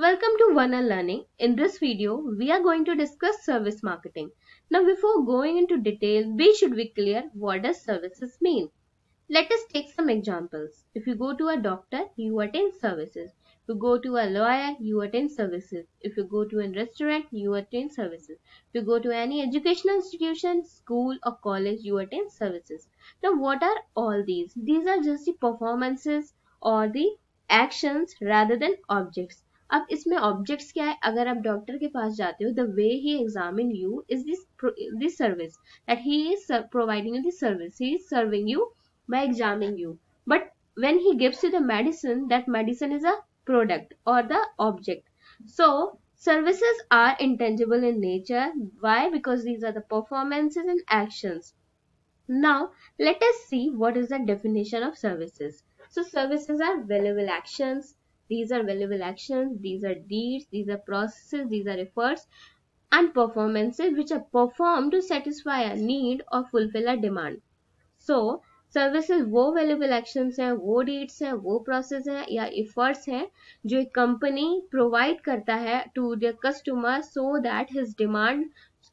Welcome to Varnan Learning. In this video, we are going to discuss service marketing. Now, before going into detail, we should be clear what does services mean. Let us take some examples. If you go to a doctor, you attend services. If you go to a lawyer, you attend services. If you go to a restaurant, you attend services. If you go to any educational institution, school or college, you attend services. Now, what are all these? These are just the performances or the actions rather than objects. अब इसमें objects क्या है? अगर आप doctor के पास जाते हो the way he examine you is this this service that he is providing you this service he is serving you by examine you but when he gives you the medicine that medicine is a product और the object so services are intangible in nature why because these are the performances and actions now let us see what is the definition of services so services are valuable actions these are valuable actions, these are deeds, these are processes, these are efforts and performances which are performed to satisfy a need or fulfill a demand. So, services वो valuable actions हैं वो deeds हैं वो process हैं या efforts हैं जो एक कंपनी प्रोवाइड करता है to the customer so that his demand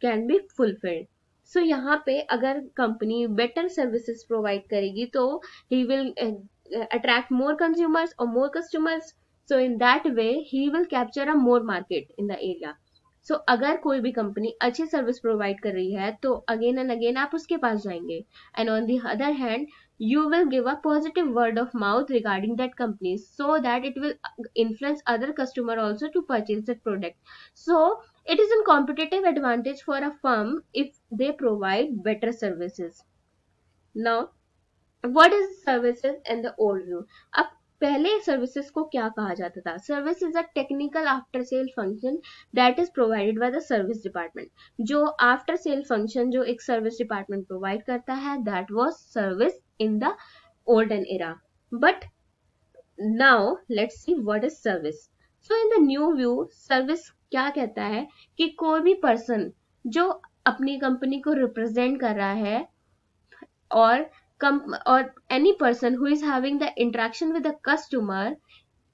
can be fulfilled so यहाँ पे अगर कंपनी बेटर सर्विसेज़ प्रोवाइड करेगी तो he will attract more consumers और more customers so in that way he will capture a more market in the area so अगर कोई भी company अच्छी सर्विस प्रोवाइड कर रही है तो अगेन एंड अगेन आप उसके पास जाएंगे and on the other hand you will give a positive word of mouth regarding that company so that it will influence other customer also to purchase that product so it is a competitive advantage for a firm if they provide better services now what is services in the old view अब पहले services को क्या कहा जाता था? Service is a technical after sale function that is provided by the service department जो after sale function जो एक सर्विस डिपार्टमेंट प्रोवाइड करता है that was service in the olden era but now let's see what is service so in the new view service क्या कहता है? कि कोई भी पर्सन जो अपनी कंपनी को रिप्रेजेंट कर रहा है और कम और any person who is having the interaction with the customer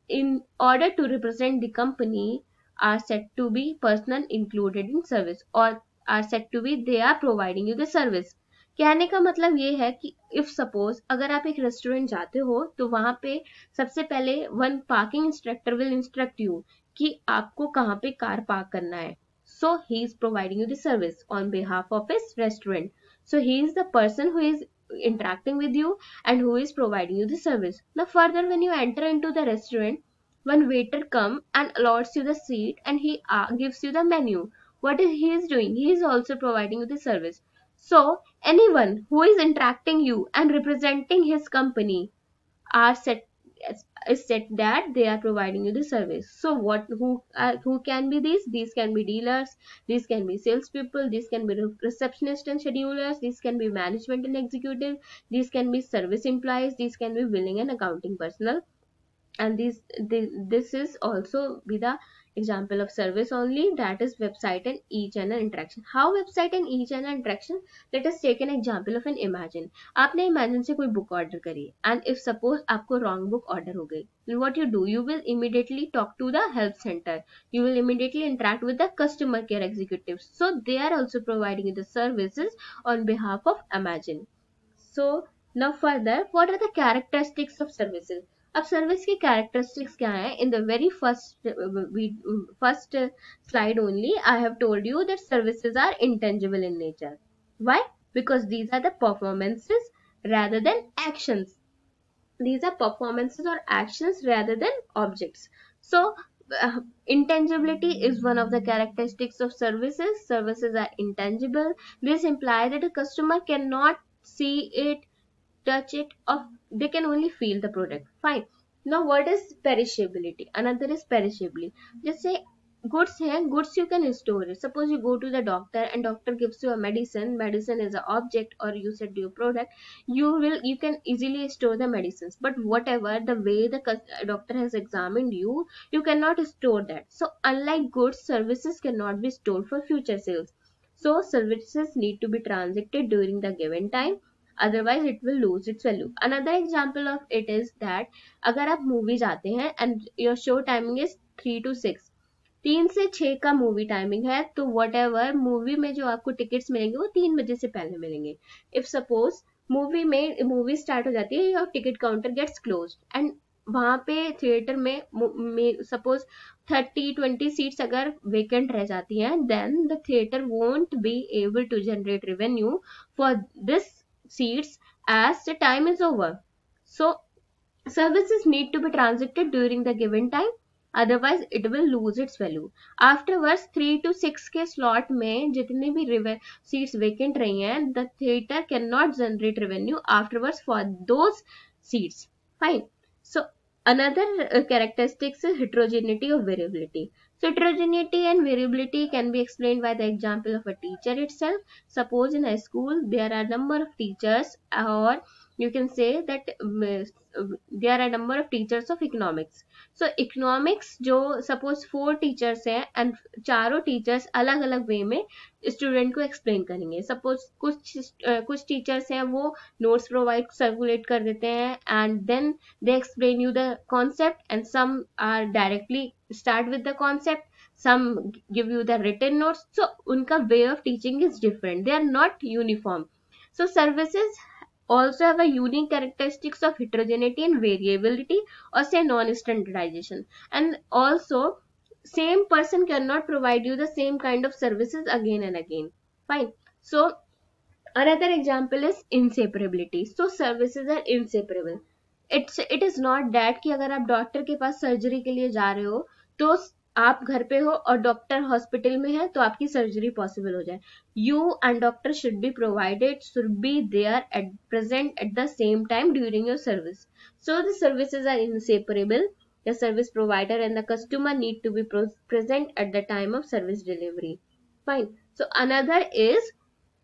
in order to represent the company are said to be personnel included in service और are said to be they are providing you the service कहने का मतलब ये है कि if suppose अगर आप एक रेस्टोरेंट जाते हो तो वहाँ पे सबसे पहले one parking instructor will instruct you कि आपको कहाँ पे कार पार्क करना है। So he is providing you the service on behalf of is restaurant so he is the person who is interacting with you and who is providing you the service. Now further when you enter into the restaurant, one waiter come and allots you the seat and he uh, gives you the menu. What is he is doing? He is also providing you the service. So anyone who is interacting you and representing his company are set is that they are providing you the service. So what who uh, who can be these? These can be dealers these can be salespeople these can be receptionists and schedulers these can be management and executive these can be service employees these can be billing and accounting personnel. And these, this, this is also be the example of service only that is website and e-channel interaction. How website and e-channel interaction? Let us take an example of an Amazon. आपने Amazon से कोई book order करी and if suppose आपको wrong book order हो गई what you do? You will immediately talk to the help center. You will immediately interact with the customer care executives. So they are also providing the services on behalf of Amazon. So now further what are the characteristics of services? अब service के characteristics क्या है? In the very first first slide only I have told you that services are intangible in nature why because these are the performances rather than actions these are performances और actions rather than objects so intangibility is one of the characteristics of services. Services are intangible. This implies that a customer cannot see it, touch it, or they can only feel the product. Fine. Now what is perishability? Another is perishability. Just say goods here goods you can store. It suppose you go to the doctor and doctor gives you a medicine. Medicine is an object or you said your product. You will you can easily store the medicines. But whatever the way the doctor has examined you you cannot store that. So unlike goods services cannot be stored for future sales. So services need to be transacted during the given time otherwise it will lose its value. Another example of it is that अगर आप movie जाते हैं and your show timing is three to six तीन से छः का movie timing है तो वट एवर मूवी में जो आपको टिकट्स मिलेंगे वो तीन बजे से पहले मिलेंगे। इफ़ सपोज़ मूवी में मूवी स्टार्ट हो जाती है और ticket counter gates close and वहाँ पे थिएटर में सपोज़ थर्टी ट्वेंटी सीट्स अगर वेकेंट रह जाती हैं then the theatre won't be able to generate revenue for this seats as the time is over so services need to be transacted during the given time otherwise it will lose its value afterwards 3 to 6 के slot में जितने भी seats vacant रही हैं the theater cannot generate revenue afterwards for those seats fine so another uh, characteristics is heterogeneity or variability so heterogeneity and variability can be explained by the example of a teacher itself. Suppose in a school there are a number of teachers or you can say that um, there are a number of teachers of economics. so, economics जो suppose four teachers हैं and चारों teachers अलग अलग वे में student को explain करेंगे suppose कुछ uh, कुछ टीचर्स हैं वो नोट्स प्रोवाइड सर्कुलेट कर देते हैं and then they explain you the concept and some are directly start with the concept some give you the written notes so unka way of teaching is different they are not uniform so services also have a unique characteristics of heterogeneity and variability or say non-standardization and also same person cannot provide you the same kind of services again and again fine so another example is inseparability so services are inseparable it's it is not that कि अगर आप doctor के पास surgery के लिए जा रहे हो तो आप घर पे हो और डॉक्टर हॉस्पिटल में है तो आपकी सर्जरी पॉसिबल हो जाए। You and doctor should be provided should be there at present at the same time during your service so the services are inseparable the service provider and the customer need to be present at the time of service delivery fine so another is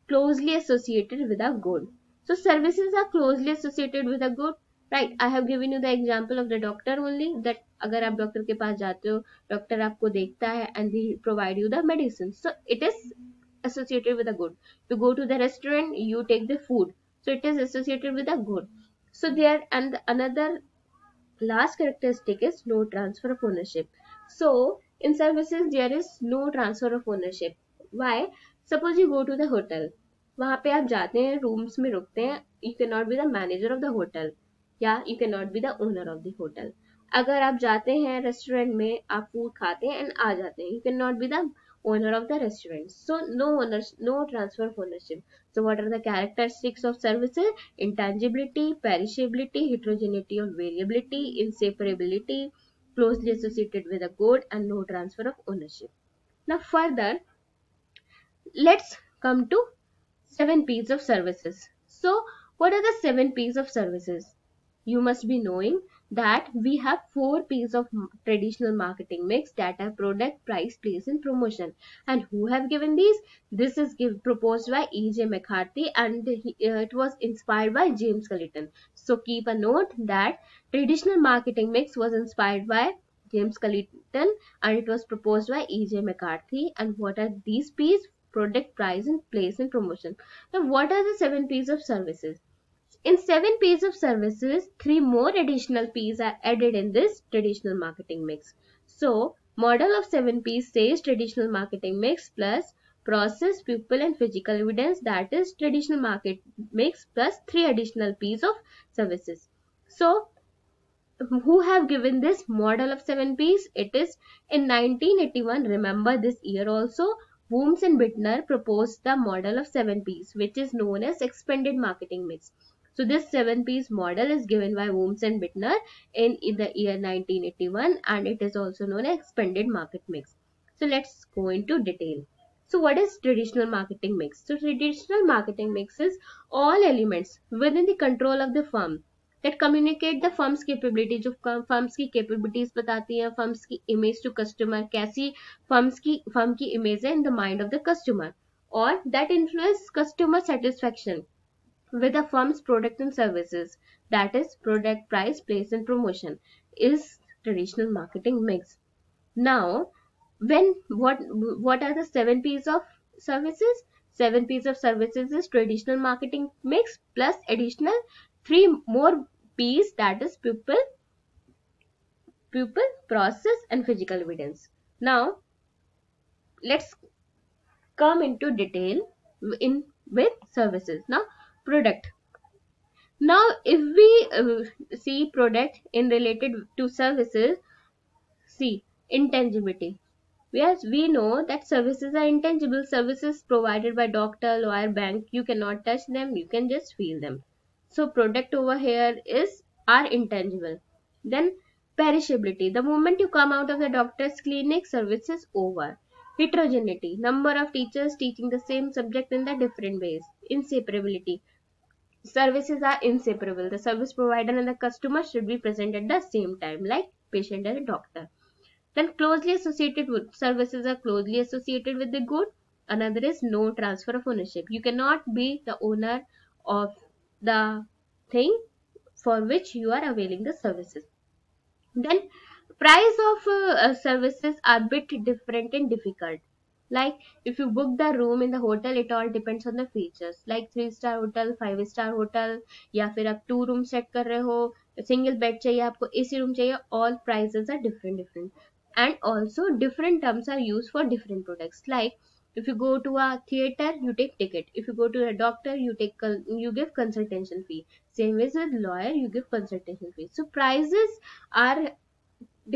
closely associated with a good so services are closely associated with a good right I have given you the example of the doctor only that अगर आप doctor के पास जाते हो doctor आपको देखता है and he provide you the medicine so it is associated with a good you go to the restaurant you take the food so it is associated with a good so there and another last characteristic is no transfer of ownership so in services there is no transfer of ownership why suppose you go to the hotel वहाँ पे आप जाते हैं rooms में रुकते हैं you can not be the manager of the hotel या you can not be the owner of the hotel अगर आप जाते हैं रेस्टोरेंट में आप फूड खाते हैं एंड आ जाते हैं you can not be the owner of the restaurant so no owners no transfer of ownership so what are the characteristics of services intangibility perishability heterogeneity or variability inseparability closely associated with a good and no transfer of ownership now further let's come to seven p's of services so what are the seven p's of services You must be knowing that we have four P's of traditional marketing mix that are product, price, place and promotion. And who have given these? This is give, proposed by E.J. McCarthy and he, uh, it was inspired by James Culliton. So keep a note that traditional marketing mix was inspired by James Culliton and it was proposed by E.J. McCarthy. And what are these P's? Product, price and place and promotion. Now what are the seven P's of services? In 7 P's of services, 3 more additional P's are added in this traditional marketing mix. So, model of 7 P's says traditional marketing mix plus process, people and physical evidence that is traditional market mix plus 3 additional P's of services. So, who have given this model of 7 P's? It is in 1981, remember this year also, Booms and Bitner proposed the model of 7 P's which is known as expanded marketing mix. So this seven piece model is given by Booms and Bitner in, in the year 1981 and it is also known as expanded market mix. So let's go into detail. So what is traditional marketing mix? So traditional marketing mix is all elements within the control of the firm that communicate the firm's capabilities. जो firms की capabilities बताती हैं firms की image to customer कैसी firms की firm image in the mind of the customer or that influence customer satisfaction with a firm's product and services that is product price place and promotion is traditional marketing mix now when what what are the seven p's of services seven P's of services is traditional marketing mix plus additional three more P's that is people, people, process and physical evidence. Now let's come into detail in with services. Now product. Now if we uh, see product in related to services, see intangibility Yes, we know that services are intangible. Services provided by doctor, lawyer, bank, you cannot touch them, you can just feel them. So product over here is are intangible. Then perishability. The moment you come out of the doctor's clinic, service is over. Heterogeneity. Number of teachers teaching the same subject in the different ways. Inseparability. Services are inseparable. The service provider and the customer should be present at the same time like patient and doctor. Then closely associated with services are closely associated with the good. Another is no transfer of ownership. You cannot be the owner of the thing for which you are availing the services. Then price of uh, services are bit different and difficult Like if you book the room in the hotel, it all depends on the features. Like three star hotel, five star hotel, या फिर आप two room set कर रहे हो, single bed चाहिए आपको AC room चाहिए, all prices are different different and also different terms are used for different products like if you go to a theater you take ticket if you go to a doctor you take you give consultation fee same as with lawyer you give consultation fee so prices are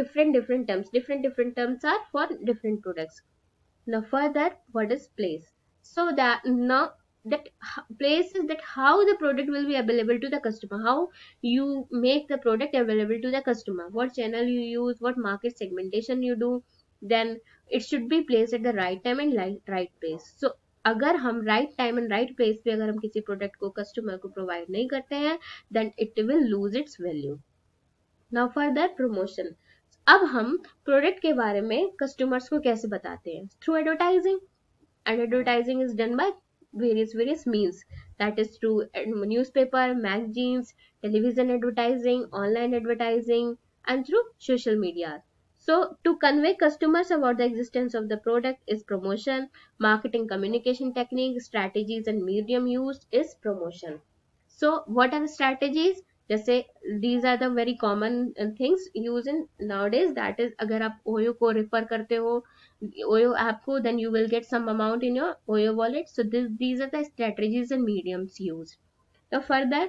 different different terms different different terms are for different products now further what is place so that now that places that how the product will be available to the customer how you make the product available to the customer what channel you use what market segmentation you do then it should be placed at the right time and right, right place so अगर हम right time and right place पे अगर हम किसी product को customer को provide नहीं करते हैं then it will lose its value now further promotion अब हम प्रोडक्ट के बारे में कस्टमर्स को कैसे बताते हैं? Through advertising and advertising is done by various various means that is through newspaper magazines television advertising online advertising and through social media so to convey customers about the existence of the product is promotion marketing communication technique strategies and medium use is promotion so what are strategies जैसे these are the very common things use in nowadays that is अगर आप OYO को refer करते हो OYO app को then you will get some amount in your OYO wallet so this these are the strategies and mediums use now further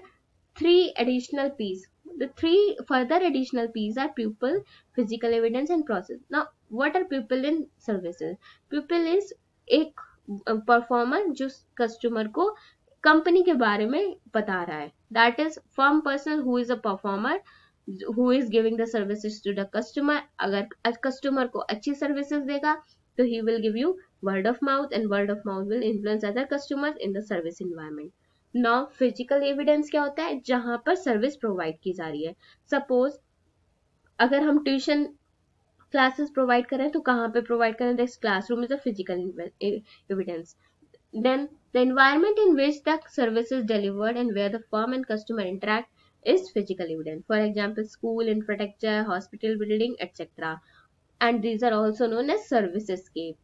three additional p's the three further additional p's are pupil physical evidence and process now what are pupil in services pupil is एक performer जो customer को company के बारे में बता रहा है that is from person who is a performer who is giving the services to the customer अगर customer को अच्छी services देगा तो he will give you word of mouth and word of mouth will influence other customers in the service environment now physical evidence क्या होता है जहाँ पर service provide की जा रही है suppose अगर हम tuition क्लासेस प्रोवाइड करें तो कहाँ पे प्रोवाइड करें this classroom is a physical evidence Then the environment in which the service is delivered and where the firm and customer interact is physical evidence. For example, school, infrastructure, hospital building, etc. And these are also known as servicescape.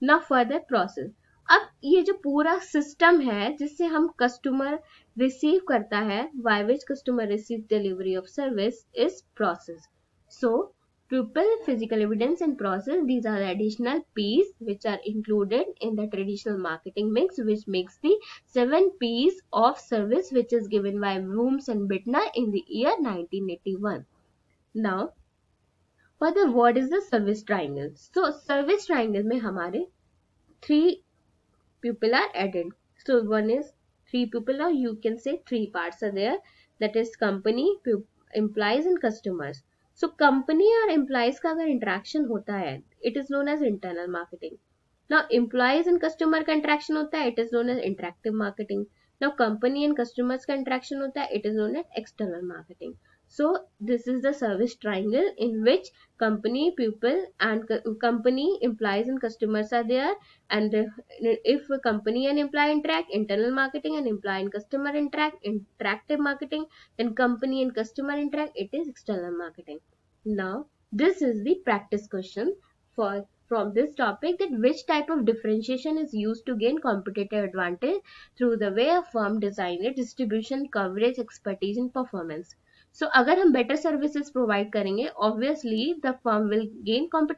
Now further process. अब ये जो पूरा system है जिससे हम customer receive करता है why which customer receive delivery of service is process so Pupil, physical evidence and process, these are the additional P's which are included in the traditional marketing mix which makes the 7 P's of service which is given by Booms and Bitner in the year 1981. Now, further what is the service triangle? So, service triangle में हमारे three pupil are added. So, one is three pupil or you can say three parts are there that is company, employees, and customers. So company और employees का अगर interaction होता है it is known as internal marketing ना employees and customer का interaction होता है it is known as interactive marketing ना कंपनी एंड कस्टमर्स का इंट्रैक्शन होता है it is known as external marketing so this is the service triangle in which company people and company employees and customers are there. And if company and employee interact internal marketing and employee and customer interact interactive marketing then company and customer interact it is external marketing. Now this is the practice question for from this topic that which type of differentiation is used to gain competitive advantage through the way a firm design distribution coverage expertise and performance so so, अगर हम better services provide करेंगे obviously the firm will gain compete